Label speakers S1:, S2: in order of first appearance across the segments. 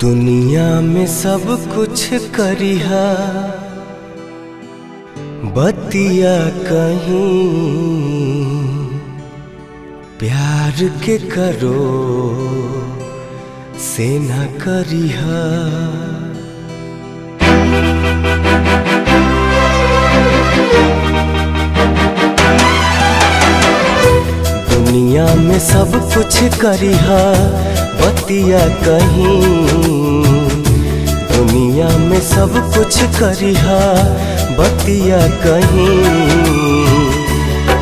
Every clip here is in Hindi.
S1: दुनिया में सब कुछ करिहा। बतिया कहीं प्यार के करो से न करिहा। दुनिया में सब कुछ करिहा। बतिया कहीं। दुनिया में सब कुछ करिहा, बतिया कहीं।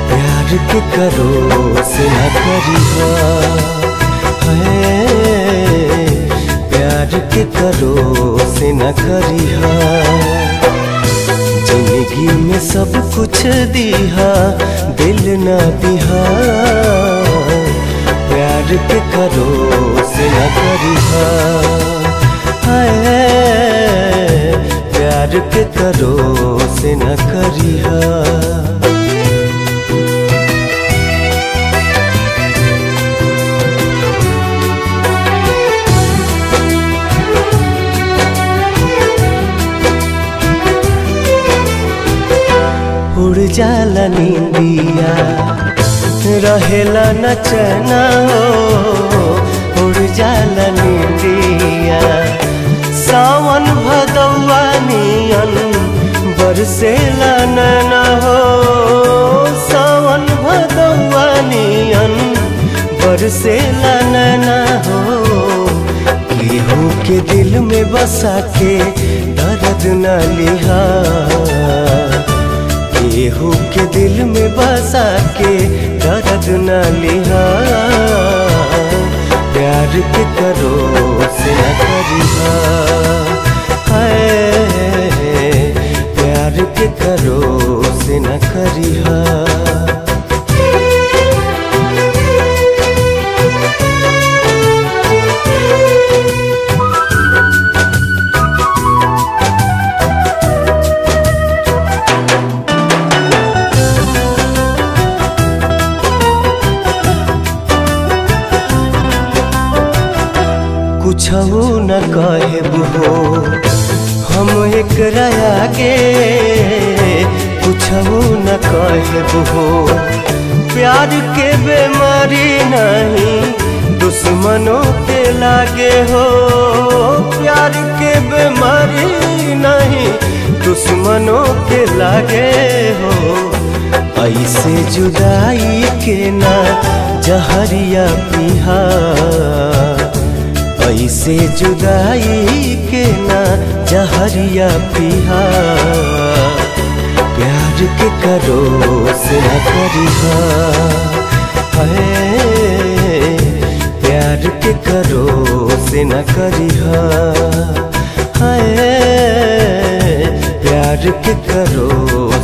S1: प्यार के करो से न करिहा। है प्यार के करो से न करिहा। ज़िंदगी में सब कुछ दिहा, दिल न दिहा। प्यार के करो से न करिहा प्यार के करो से न करिहा उड़ जाला नींदिया रहेला न चना हो, उड़ जाला नींदिया। सावन भदौआ नियन बरसेला नैना हो, सावन भदौआ नियन बरसेला नैना हो। केहू के दिल में बसा के दर्द न लिहा। केहू के दिल में बसा के दर्द न लिहा। प्यार के करो से न करिहा। कुछ न कहे हो। हम एक आगे कुछ न कहे हो। प्यार के बीमारी नहीं, दुश्मनों के लागे हो। प्यार के बीमारी नहीं, दुश्मनों के लागे हो। ऐसे जुदाई के ना, जहरिया पिहा। ऐसे जुदाई के ना जहरिया पिहा प्यार के करो से न करिहा प्यार के करो से न करिहा प्यार के करो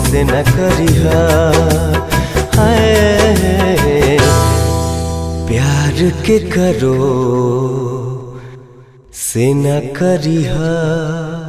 S1: से न करिहा प्यार के करो से न करिहा।